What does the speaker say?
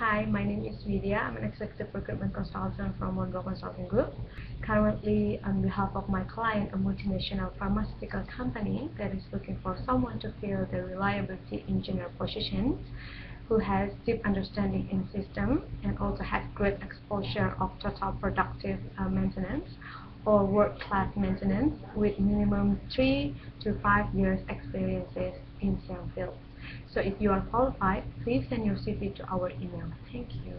Hi, my name is Vidya. I'm an executive recruitment consultant from Monroe Consulting Group. Currently, on behalf of my client, a multinational pharmaceutical company that is looking for someone to fill the reliability engineer position who has deep understanding in system and also has great exposure of total productive uh, maintenance or world-class maintenance with minimum three to five years experiences So if you are qualified, please send your CV to our email. Thank you.